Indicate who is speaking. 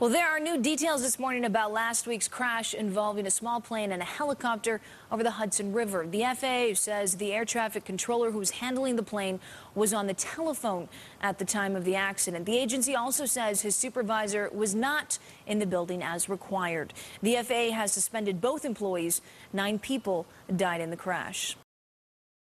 Speaker 1: Well, there are new details this morning about last week's crash involving a small plane and a helicopter over the Hudson River. The FAA says the air traffic controller who's handling the plane was on the telephone at the time of the accident. The agency also says his supervisor was not in the building as required. The FAA has suspended both employees. Nine people died in the crash.